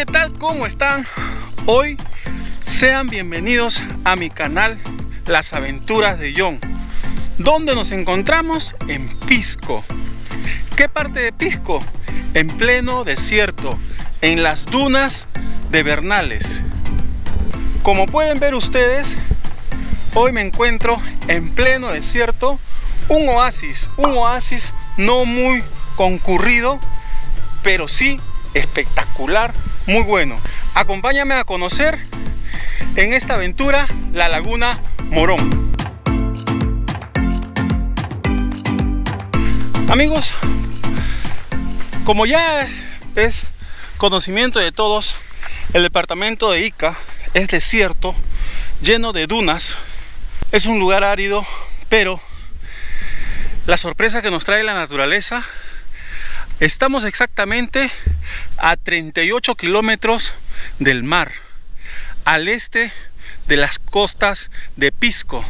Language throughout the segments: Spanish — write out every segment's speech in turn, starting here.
¿qué tal? ¿Cómo están? Hoy sean bienvenidos a mi canal Las Aventuras de John, donde nos encontramos en Pisco. ¿Qué parte de Pisco? En pleno desierto, en las dunas de Bernales. Como pueden ver ustedes, hoy me encuentro en pleno desierto, un oasis, un oasis no muy concurrido, pero sí espectacular, muy bueno. Acompáñame a conocer en esta aventura la laguna Morón. Amigos, como ya es conocimiento de todos, el departamento de Ica es desierto, lleno de dunas, es un lugar árido, pero la sorpresa que nos trae la naturaleza Estamos exactamente a 38 kilómetros del mar, al este de las costas de Pisco.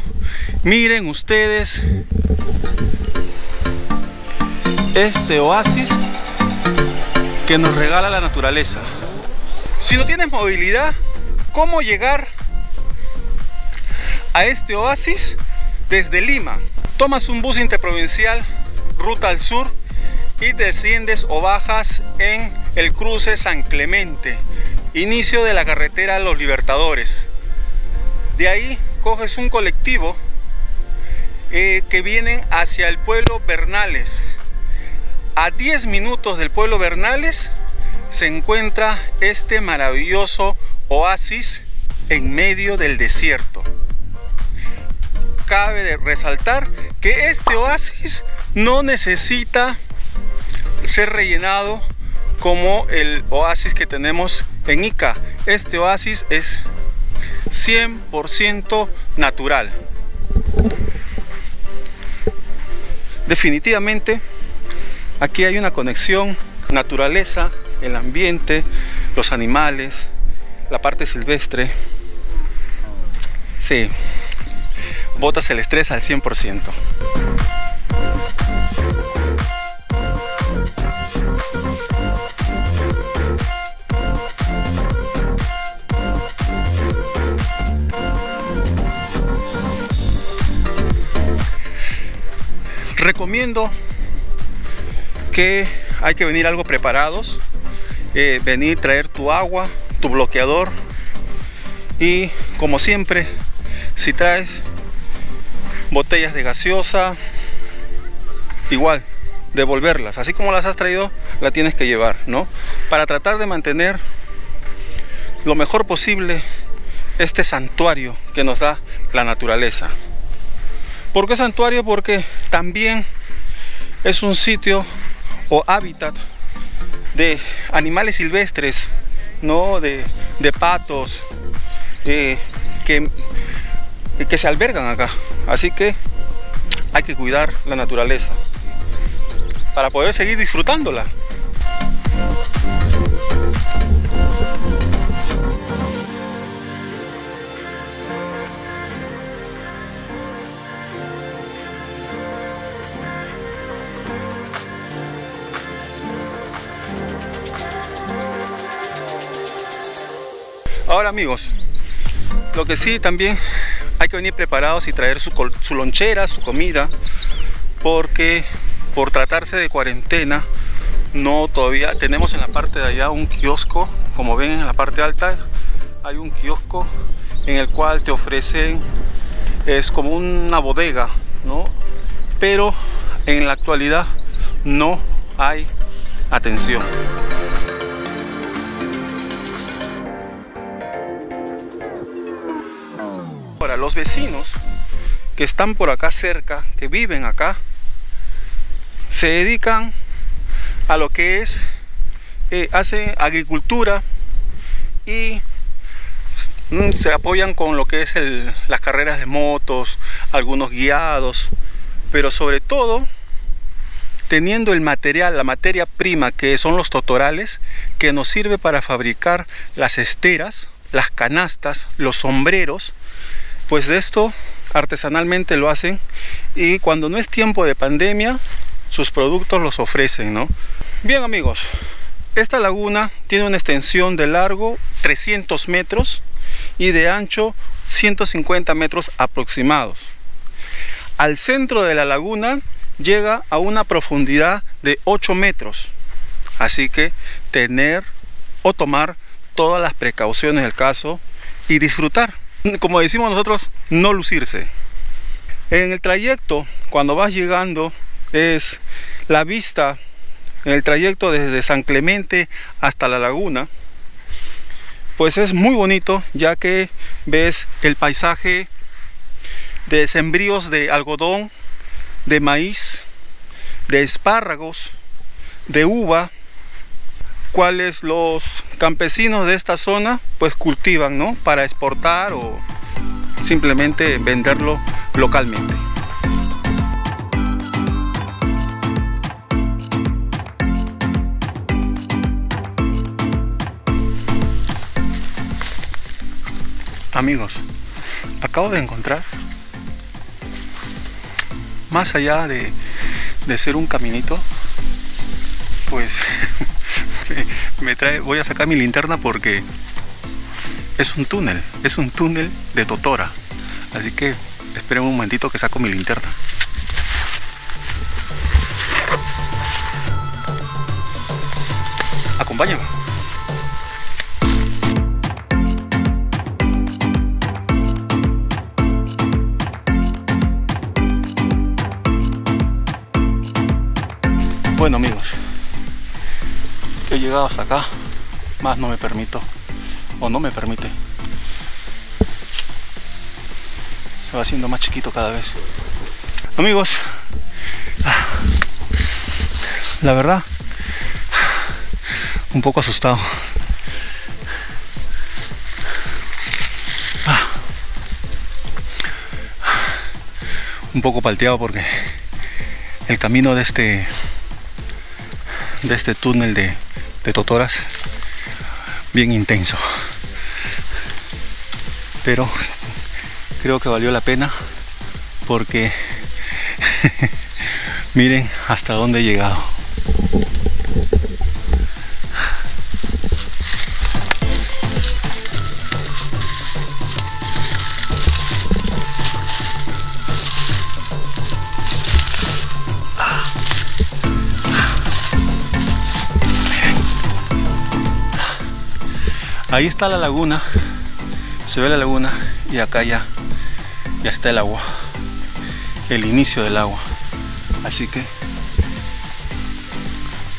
Miren ustedes este oasis que nos regala la naturaleza. Si no tienes movilidad, ¿cómo llegar a este oasis? Desde Lima. Tomas un bus interprovincial, ruta al sur, y desciendes o bajas en el cruce San Clemente, inicio de la carretera Los Libertadores. De ahí coges un colectivo eh, que vienen hacia el pueblo Bernales. A 10 minutos del pueblo Bernales se encuentra este maravilloso oasis en medio del desierto. Cabe resaltar que este oasis no necesita ser rellenado como el oasis que tenemos en Ica. Este oasis es 100% natural. Definitivamente aquí hay una conexión naturaleza, el ambiente, los animales, la parte silvestre. Sí, botas el estrés al 100%. Que hay que venir algo preparados eh, venir traer tu agua tu bloqueador y como siempre si traes botellas de gaseosa igual devolverlas. Así como las has traído la tienes que llevar no para tratar de mantener lo mejor posible este santuario que nos da la naturaleza. ¿Por qué santuario? Porque también es un sitio o hábitat de animales silvestres, ¿no? de, patos eh, que, que se albergan acá. Así que hay que cuidar la naturaleza para poder seguir disfrutándola. Ahora amigos, lo que sí también hay que venir preparados y traer su, lonchera, su comida, porque por tratarse de cuarentena, no todavía tenemos en la parte de allá un kiosco, como ven en la parte alta, hay un kiosco en el cual te ofrecen, es como una bodega, ¿no? Pero en la actualidad no hay atención. Los vecinos que están por acá cerca, que viven acá, se dedican a lo que es, eh, hacen agricultura y mm, se apoyan con lo que es las carreras de motos, algunos guiados, pero sobre todo teniendo el material, la materia prima que son los totorales, que nos sirve para fabricar las esteras, las canastas, los sombreros pues de esto artesanalmente lo hacen y cuando no es tiempo de pandemia sus productos los ofrecen, ¿no? Bien amigos, esta laguna tiene una extensión de largo 300 metros y de ancho 150 metros aproximados. Al centro de la laguna llega a una profundidad de 8 metros. Así que tener o tomar todas las precauciones del caso y disfrutar. Como decimos nosotros, no lucirse. En el trayecto, cuando vas llegando, es la vista en el trayecto desde San Clemente hasta la laguna. Pues es muy bonito ya que ves el paisaje de sembríos de algodón, de maíz, de espárragos, de uva, cuales los campesinos de esta zona pues cultivan, ¿no? Para exportar o simplemente venderlo localmente. Amigos, acabo de encontrar más allá de, de ser un caminito, pues me trae, voy a sacar mi linterna porque es un túnel, es un túnel de Totora. Así que esperen un momentito que saco mi linterna. Acompáñame. Bueno amigos, he llegado hasta acá, más no me permito, o no me permite. Se va haciendo más chiquito cada vez. Amigos, la verdad, un poco asustado. Un poco palteado porque el camino de este de este túnel de, de Totoras bien intenso. Pero creo que valió la pena porque miren hasta dónde he llegado ahí está la laguna. Se ve la laguna y acá ya ya está el agua. El inicio del agua. Así que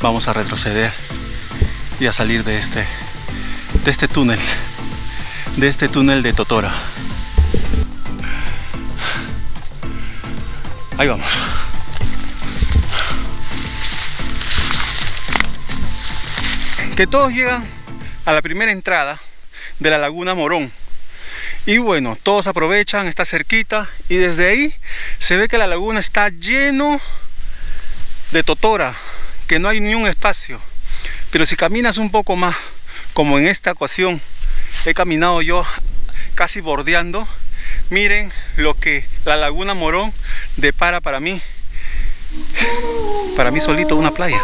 vamos a retroceder y a salir de este de este túnel de este túnel de Totora. Ahí vamos. Que todos llegan a la primera entrada de la laguna Morón y bueno, todos aprovechan, está cerquita y desde ahí se ve que la laguna está lleno de totora, que no hay ni un espacio. Pero si caminas un poco más, como en esta ocasión he caminado yo casi bordeando, miren lo que la laguna Morón depara para mí. Para mí solito una playa.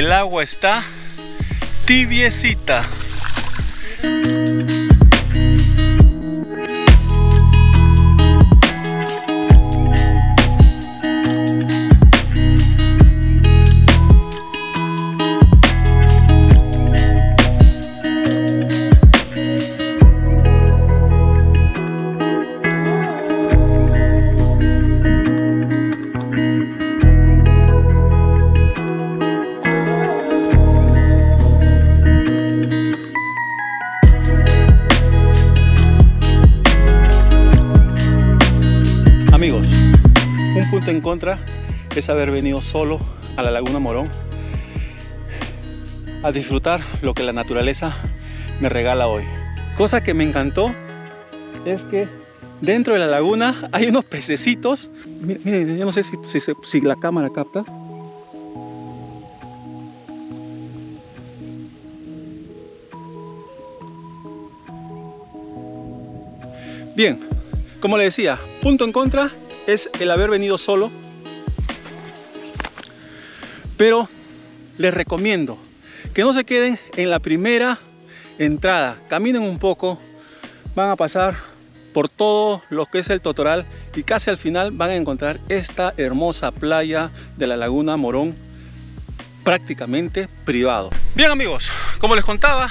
El agua está tibiecita. En contra es haber venido solo a la Laguna Morón a disfrutar lo que la naturaleza me regala hoy. Cosa que me encantó es que dentro de la laguna hay unos pececitos. Miren, yo no sé si, si la cámara capta. Bien, como le decía, punto en contra es el haber venido solo. Pero les recomiendo que no se queden en la primera entrada. Caminen un poco, van a pasar por todo lo que es el Totoral y casi al final van a encontrar esta hermosa playa de la Laguna Morón prácticamente privado. Bien amigos, como les contaba,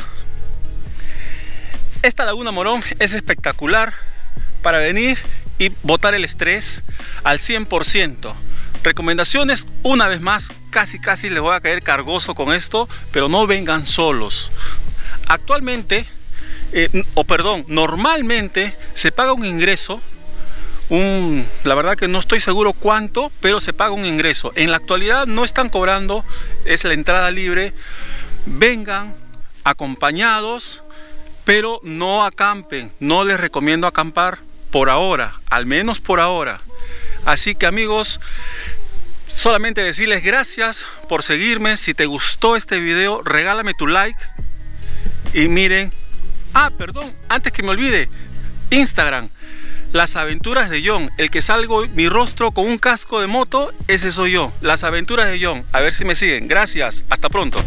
esta Laguna Morón es espectacular para venir y botar el estrés al 100%. Recomendaciones, una vez más, casi casi les voy a caer cargoso con esto, pero no vengan solos. Actualmente, eh, o perdón, normalmente se paga un ingreso, un, la verdad que no estoy seguro cuánto, pero se paga un ingreso. En la actualidad no están cobrando, es la entrada libre. Vengan acompañados, pero no acampen. No les recomiendo acampar por ahora, al menos por ahora. Así que amigos, solamente decirles gracias por seguirme. Si te gustó este video, regálame tu like. Y miren, ah, perdón, antes que me olvide, Instagram, las aventuras de John. El que salgo mi rostro con un casco de moto, ese soy yo. Las aventuras de John. A ver si me siguen. Gracias, hasta pronto.